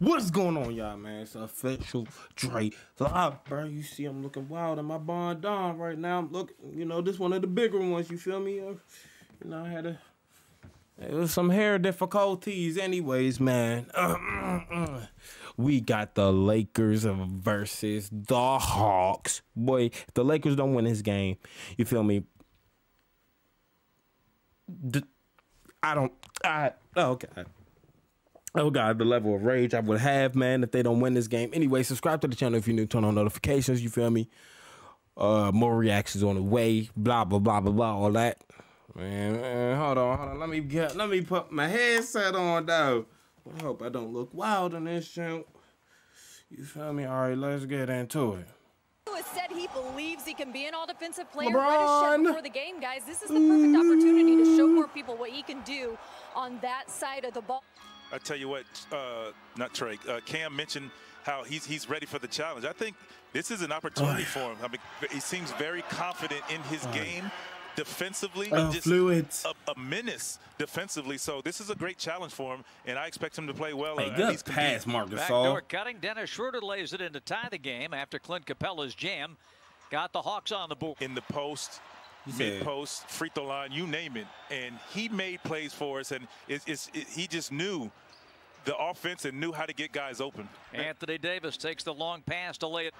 What's going on, y'all, man? It's official Dre live, bro. You see, I'm looking wild in my bond Don right now. I'm looking, you know, this one of the bigger ones. You feel me? Uh, you know, I had a it was some hair difficulties, anyways, man. we got the Lakers versus the Hawks. Boy, if the Lakers don't win this game, you feel me? I don't. I oh god. Oh God, the level of rage I would have, man, if they don't win this game. Anyway, subscribe to the channel if you're new. Turn on notifications. You feel me? Uh, more reactions on the way. Blah blah blah blah blah. All that. Man, man, hold on, hold on. Let me get. Let me put my headset on though. I hope I don't look wild in this show. You feel me? All right, let's get into it. Has said he believes he can be an all-defensive player. LeBron. before the game, guys. This is the perfect opportunity to show more people what he can do on that side of the ball. I tell you what, uh, not Trae, uh, Cam mentioned how he's he's ready for the challenge. I think this is an opportunity oh, yeah. for him. I mean, he seems very confident in his oh. game defensively, uh, just fluids. A, a, menace defensively. So this is a great challenge for him, and I expect him to play well. Hey, uh, good pass, Marcus. Backdoor cutting. Dennis Schroeder lays it in to tie the game after Clint Capela's jam. Got the Hawks on the board. In the post, mid post, free throw line, you name it. And he made plays for us, and it's, it's, it, he just knew the offense and knew how to get guys open. Anthony Davis takes the long pass to lay it.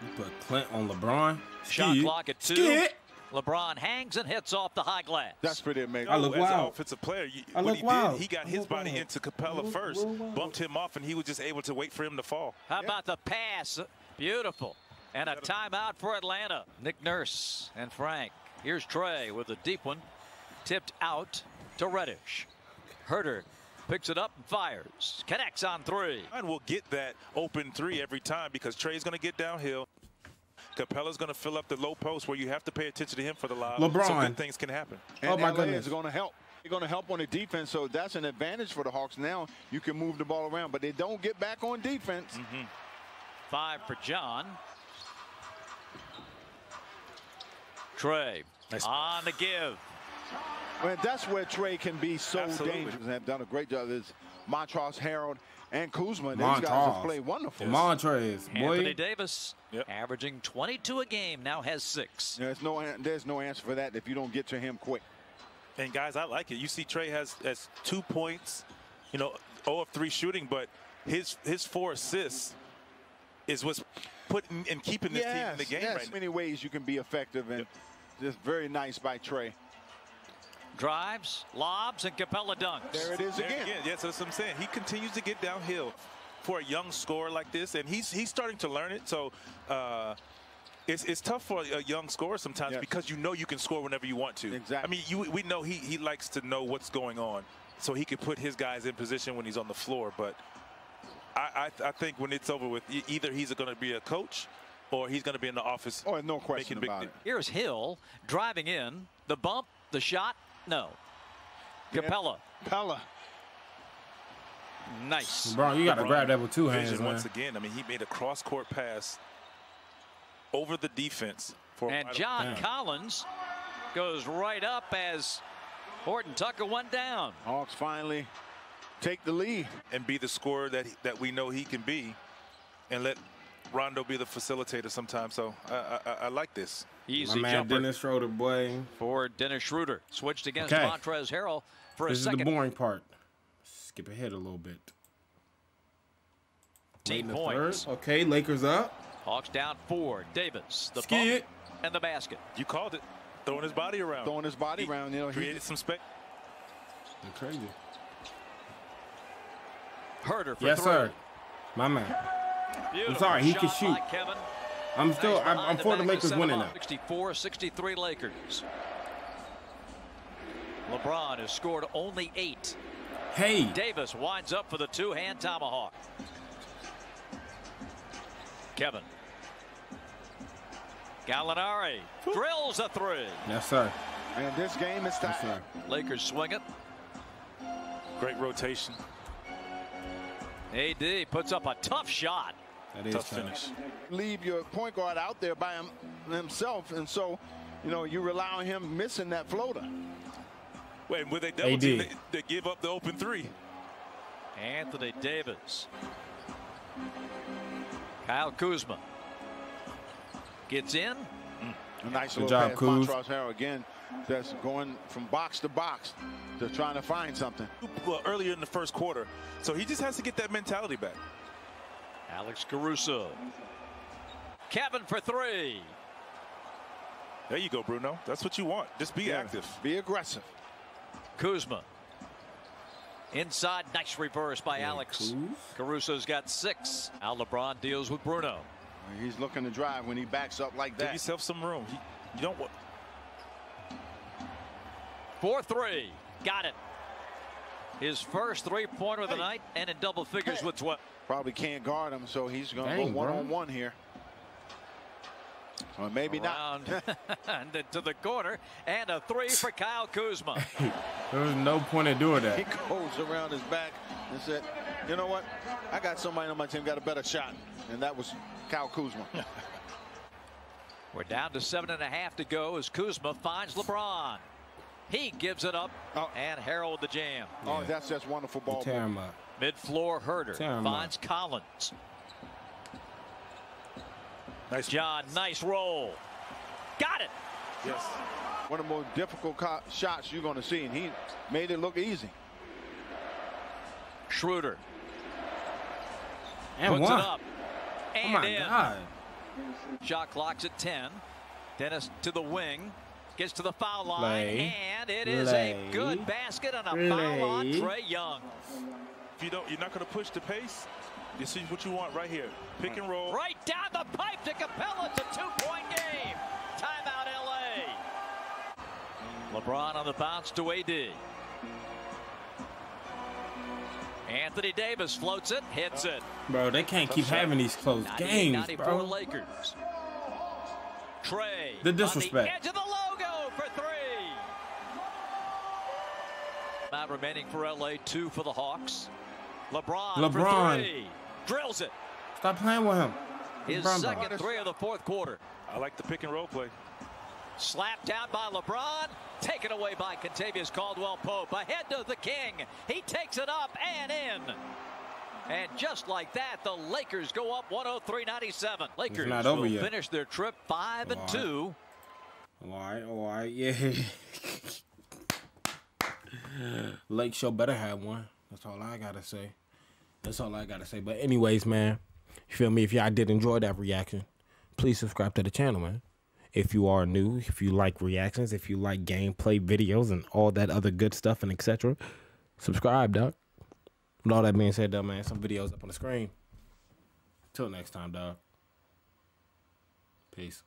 You put Clint on LeBron. Shot Skid. clock at two. Skid. LeBron hangs and hits off the high glass. That's pretty amazing. I look as wild. an offensive player, you, I what he wild. did, he got his body wild. into Capela look- first, bumped him off, and he was just able to wait for him to fall. How about the pass? Beautiful. And a timeout for Atlanta. Nick Nurse and Frank. Here's Trae with a deep one. Tipped out to Reddish. Huerter picks it up and fires. Connects on three. And we'll get that open three every time because Trae's going to get downhill. Capela's going to fill up the low post where you have to pay attention to him for the lob. LeBron. So good things can happen. And Oh, my LA goodness. is going to help. They're going to help on the defense, so that's an advantage for the Hawks. Now you can move the ball around, but they don't get back on defense. Mm-hmm. Five for John. Trae Nice. on the give. Well, that's where Trae can be so Absolutely. dangerous and have done a great job. Is Montrezl Harrell and Kuzma. These guys have played wonderful. Montrez, Anthony. Davis Yep. averaging 22 a game now has six. There's no there's no answer for that if you don't get to him quick. And guys, I like it. You see, Trae has has two points, you know, 0 of three shooting, but his his four assists is what's putting and keeping this team in the game yes. right now. many ways you can be effective and just very nice by Trae. Drives, lobs, and Capela dunks. There it is There again. again, yes, that's what I'm saying. He continues to get downhill for a young scorer like this, and he's he's starting to learn it. So. Uh, it's, it's tough for a young scorer sometimes Yes. because you know you can score whenever you want to. Exactly. I mean, you, we know he, he likes to know what's going on, so he can put his guys in position when he's on the floor. But I, I, I think when it's over with, either he's going to be a coach or he's going to be in the office. Oh, no question making big about it. Here's Hill driving in. The bump, the shot, no. Capela, Capela. nice. Bro, you got to grab that with two hands, man. once again. I mean, he made a cross-court pass over the defense for And John Damn. Collins goes right up as Horton Tucker went down. Hawks finally take the lead. and be the scorer that he, that we know he can be, and let Rondo be the facilitator sometimes. So I, I, I- I like this. My man jumper Dennis Schroeder, boy. for Dennis Schroeder. Switched against Okay. Montrezl Harrell for This a is the boring part. Skip ahead a little bit. Team points. third. Okay, Lakers up. Hawks down four. Davis, the Skid. and the basket. You called it, throwing his body around. Throwing his body He around, you know, he- created some spec. They're crazy. Huerter for Yes, three. sir. My man. Beautiful sorry, he can shoot. Kevin. I'm still. I'm, I'm for the Lakers set winning them now. 64 63 Lakers. LeBron has scored only eight. Hey, Davis winds up for the two hand tomahawk. Kevin. Gallinari drills a three. yes, sir. And this game is Yes, tied. sir. Lakers swing it. Great rotation. AD puts up a tough shot. That is Tough tough. finish. Leave your point guard out there by him, himself, and so, you know, you rely on him missing that floater. Wait, when they double AD. team, they, they give up the open three. Anthony Davis. Kyle Kuzma gets in. Mm, a nice Good little job, pass. Kuz. Montrezl Harrell again. That's going from box to box. They're trying to find something. Well, earlier in the first quarter. So he just has to get that mentality back. Alex Caruso. Kevin for three. There you go, Bruno. That's what you want. Just be Yeah. active. Be aggressive. Kuzma. Inside, nice reverse by Alex. Kuz. Caruso's got six. Now LeBron deals with Bruno. He's looking to drive when he backs up like that. Give that. yourself some room. He- you don't want. 4 3. Got it. His first three pointer of the Hey. night and in double figures Hey. with 12. Probably can't guard him, so he's going to Dang, go one bro. on one here. Or maybe Around not. and to the corner. And a three for Kyle Kuzma. There was no point in doing that. he that. goes around his back and said, "You know what? I got somebody on my team got a better shot, and that was Kyle Kuzma." We're down to seven and a half to go as Kuzma finds LeBron. He gives it up, Oh. and Harrell the jam. Oh, Yeah. that's just wonderful ball. Tear him up. Mid-floor Huerter Tear him finds Collins. Nice. John, nice roll. Got it. Yes. One of the most difficult shots you're going to see, and he made it look easy. Schroeder And puts one. it up. Oh my in. God. Shot clock's at 10. Dennis to the wing. Gets to the foul line. Lay. And it is Lay. a good basket and a foul on Trae Young. If you don't, you're not going to push the pace. This is what you want right here. Pick and roll. Right down the pipe to Capela. It's a two-point game. Timeout LA. LeBron on the bounce to AD. Anthony Davis floats it, hits it. Bro, they can't keep having these close games, bro. Lakers. Trae. The On disrespect. the edge of the logo for three. Not remaining for LA, two for the Hawks. LeBron, LeBron. for three. Drills it. Stop playing with him. His LeBron, bro. second three of the fourth quarter. I like the pick and roll play. Slapped down by LeBron. Taken away by Kentavious Caldwell Pope. Ahead to the King. He takes it up and in. And just like that, the Lakers go up 103-97. Lakers not over will yet. finish their trip 5 and 2. All right, all right, yeah. Lake Show better have one. That's all I gotta say. That's all I gotta say. But anyways, man, you feel me? If y'all did enjoy that reaction, please subscribe to the channel, man. If you are new, if you like reactions, if you like gameplay videos and all that other good stuff and etc., subscribe, dog. With all that being said, though, man, some videos up on the screen. Till next time, dog. Peace.